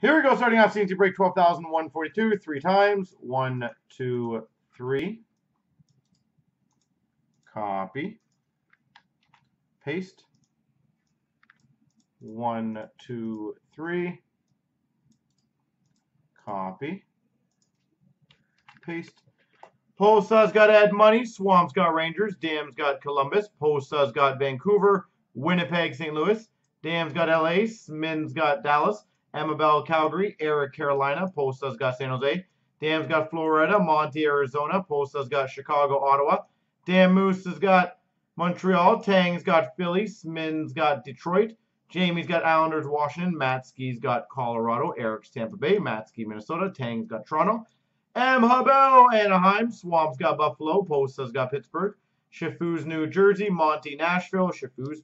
Here we go, starting off CNC break 12,142, three times. One, two, three. Copy. Paste. One, two, three. Copy. Paste. Posta's got Ed Money. Swamp's got Rangers. Dam's got Columbus. Posta's got Vancouver. Winnipeg, St. Louis. Dam's got LA. Smin's got Dallas. Amabel, Calgary. Eric, Carolina. Posta's got San Jose. Dam's got Florida. Monty, Arizona. Posta's got Chicago, Ottawa. Dan Moose has got Montreal. Tang's got Philly. Smin's got Detroit. Jamie's got Islanders, Washington. Matsky's got Colorado. Eric's Tampa Bay. Matsky, Minnesota. Tang's got Toronto. M. Hubel, Anaheim. Swamp's got Buffalo. Posta's got Pittsburgh. Shifu's New Jersey. Monty, Nashville. Shifu's